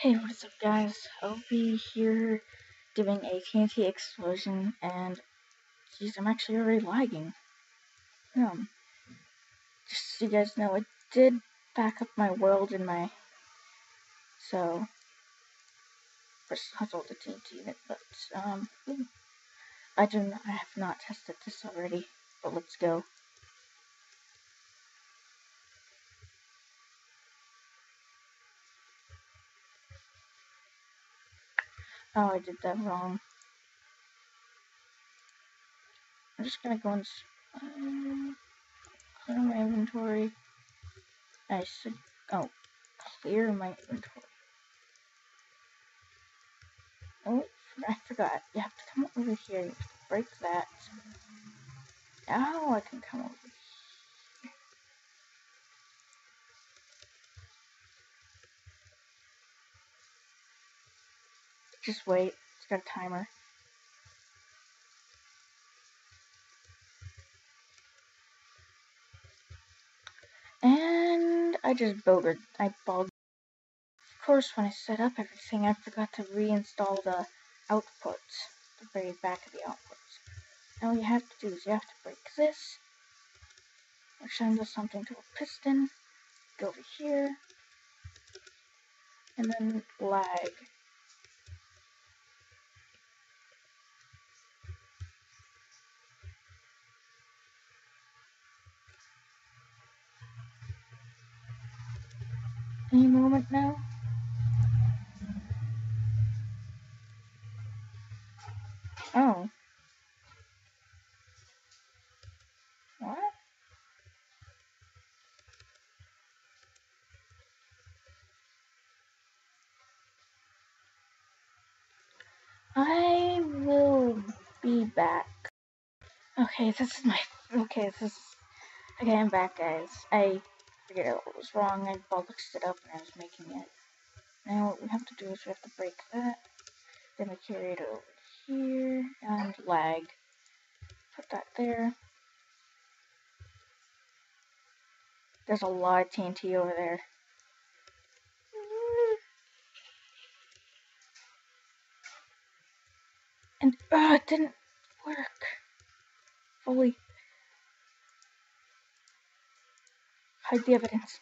Hey, what's up guys? I'll be here doing a TNT explosion and geez, I'm actually already lagging. Um, just so you guys know, I did back up my world in my, so, first I all the TNT in but, um, I do not, I have not tested this already, but let's go. Oh, I did that wrong. I'm just gonna go and uh, clear my inventory. I should oh clear my inventory. Oh, I forgot. You have to come over here. You have to break that. Now I can come over Just wait. It's got a timer. And I just bogered. I bugged. Of course, when I set up everything, I forgot to reinstall the outputs, the very back of the outputs. Now all you have to do is you have to break this, which sends something to a piston, go over here, and then lag. Any moment now? Oh. What? I will be back. Okay, this is my. Okay, this is. Okay, I'm back, guys. I figured out what was wrong. I bollocks it up and I was making it. Now, what we have to do is we have to break that. Then we carry it over here and lag. Put that there. There's a lot of TNT over there. And uh, it didn't work fully. Hide the evidence.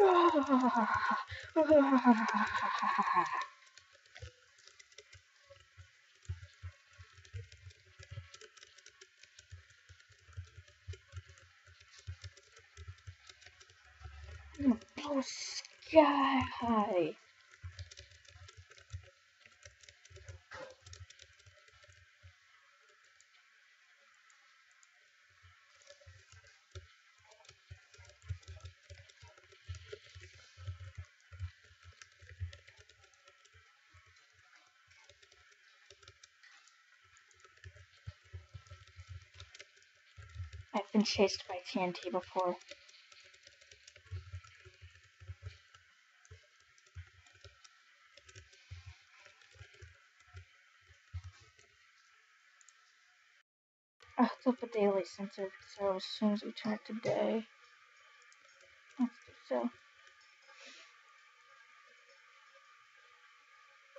Oh, sky high. I've been chased by TNT before. Oh, it's up a daylight sensor, so as soon as we turn it to day, let's do so.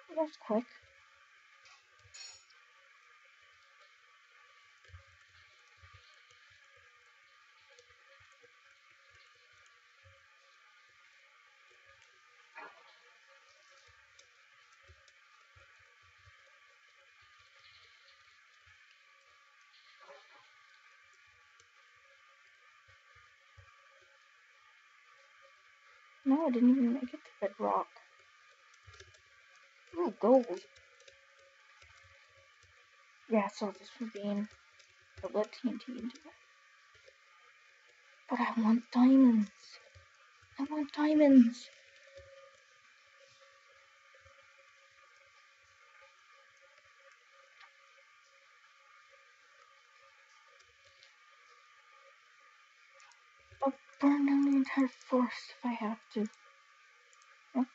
That was quick. No, I didn't even make it to bedrock. Oh, gold. Yeah, so this would be in I let TNT into it. But I want diamonds. I want diamonds. Burn down the entire forest if I have to. Oh,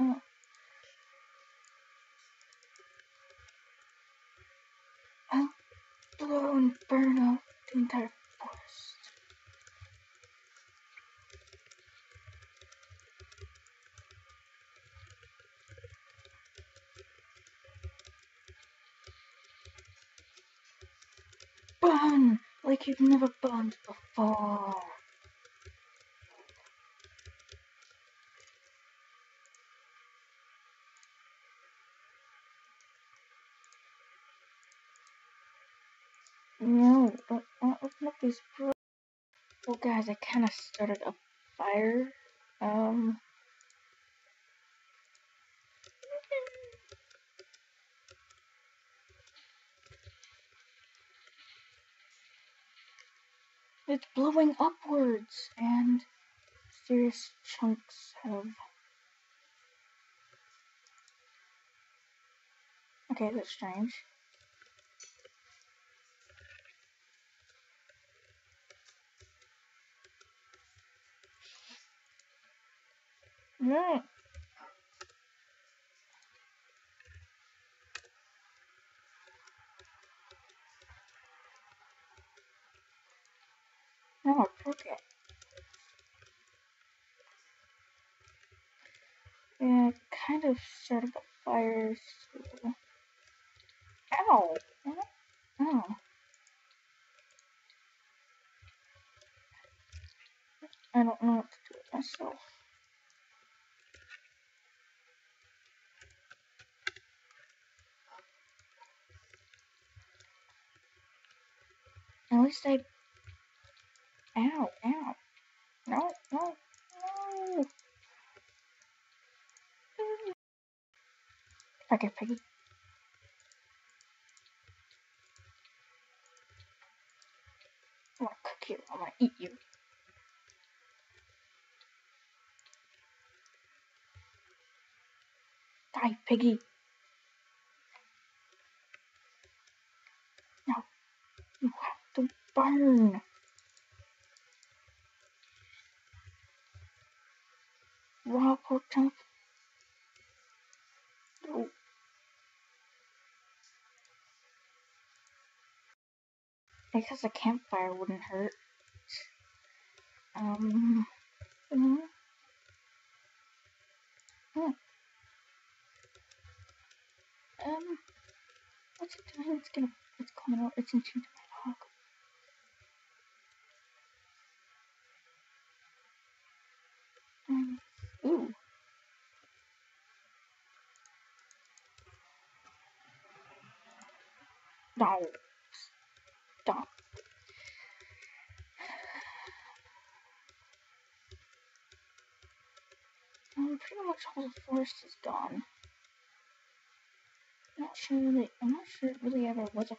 oh. I'll blow and burn out the entire forest. Burn like you've never burned before. No, don't, Well, guys, I kind of started a fire. Um. It's blowing upwards, and serious chunks of. Okay, that's strange. No. No, I it. Yeah, kind of started the fire. So... Ow! Ow! I don't know what to do with myself. Least I. Ow, ow. No, no, no. Okay, Piggy. I'm gonna cook you. I'm gonna eat you. Die, Piggy. No. You have to burn. Raw pork chop. No. I guess a campfire wouldn't hurt. Um. mm, hmm. Um. What's it doing? It's gonna. It's coming out. It's into my Um. Ooh. No. Stop. Um, pretty much all the forest is gone. I'm not sure really. I'm not sure it really ever was a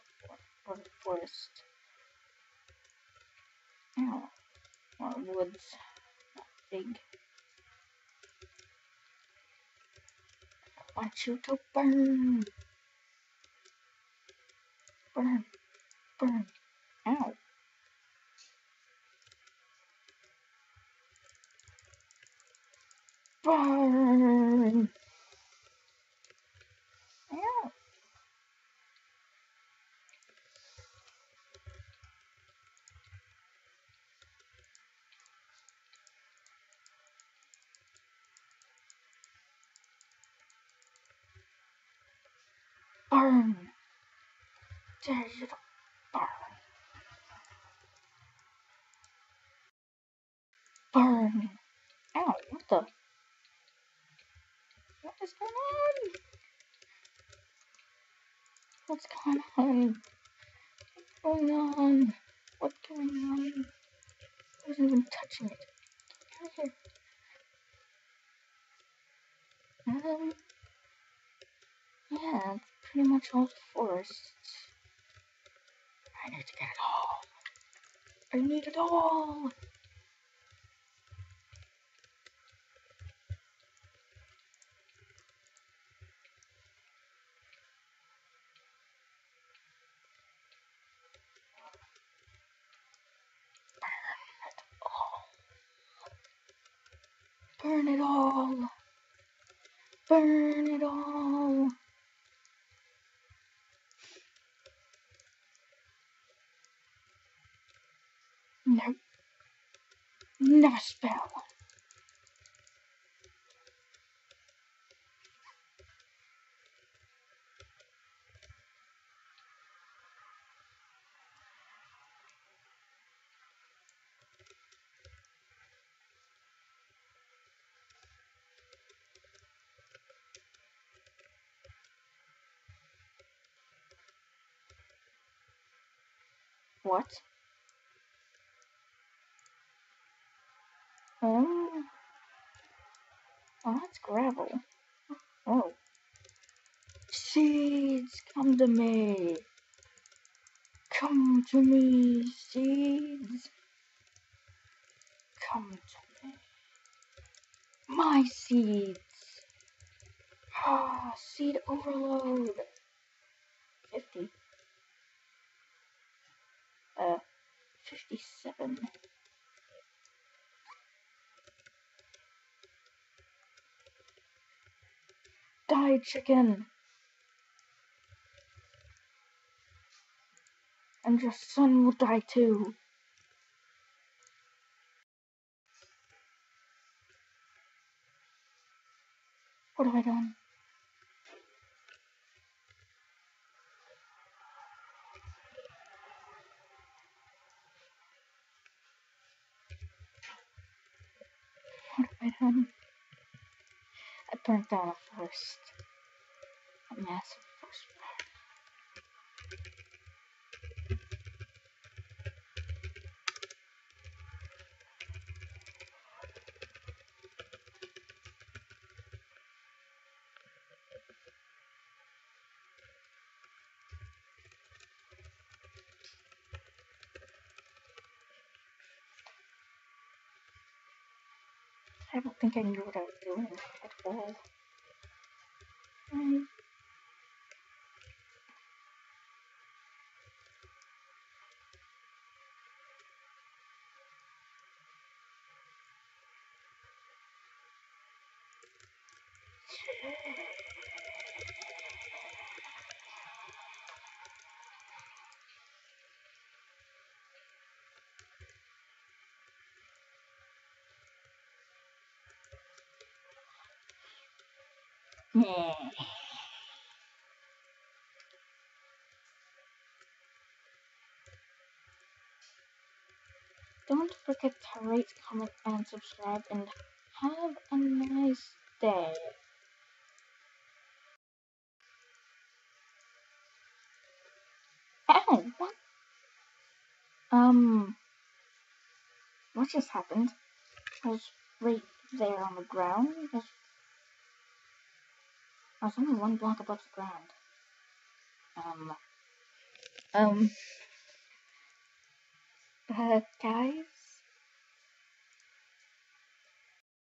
I want you to burn. Burn. Burn. Ow. Burn. Ow. Burn. Dare you to burn. Burn. Ow, what the? What is going on? What's going on? What's going on? What's going on? I wasn't even touching it. Out here. Um, yeah, pretty much all the forest. I need to get it all. I need. It all. Burn it all! Burn it all! No. Never spell. What? Oh. That's gravel. Oh. Seeds, come to me. Come to me, seeds. Come to me. My seeds. Ah, seed overload. 50. Uh, 57. Die, chicken! And your son will die too. What have I done? What have I done? I a forest. A massive forest I don't think I knew what I was doing at all. I Don't forget to rate, comment, and subscribe, and have a nice day. Ow! What? Um, what just happened? I was right there on the ground. I was, only one block above the ground. Um, um, uh, guys,